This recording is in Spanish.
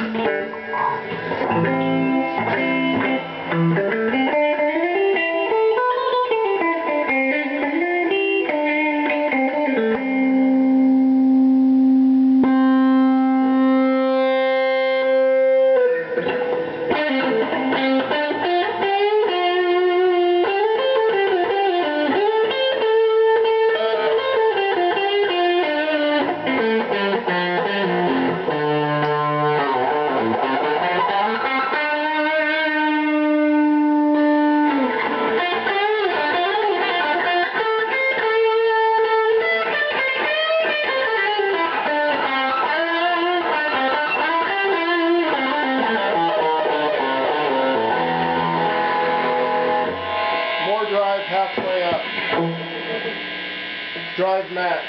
Halfway up. Drive max.